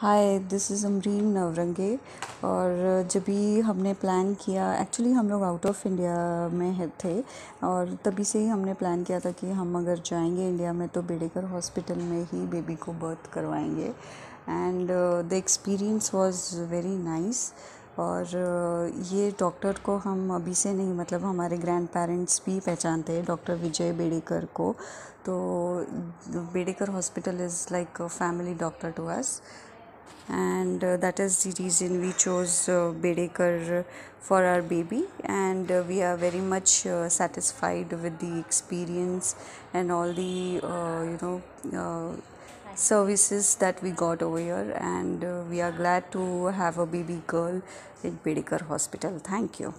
Hi this is Amreen Navrange और जब भी हमने प्लान किया एक्चुअली हम लोग आउट ऑफ़ इंडिया में है थे और तभी से ही हमने प्लान किया था कि हम अगर जाएँगे इंडिया में तो बेडेकर हॉस्पिटल में ही बेबी को बर्थ करवाएँगे। And the experience was very nice और uh, ये डॉक्टर को हम अभी से नहीं मतलब हमारे ग्रैंड पेरेंट्स भी पहचानते हैं डॉक्टर विजय बेडेकर को। तो Bedekar hospital is like family doctor to us and uh, that is the reason we chose uh, Bedekar for our baby. And uh, we are very much uh, satisfied with the experience and all the uh, you know uh, services that we got over here. And uh, we are glad to have a baby girl in Bedekar hospital. Thank you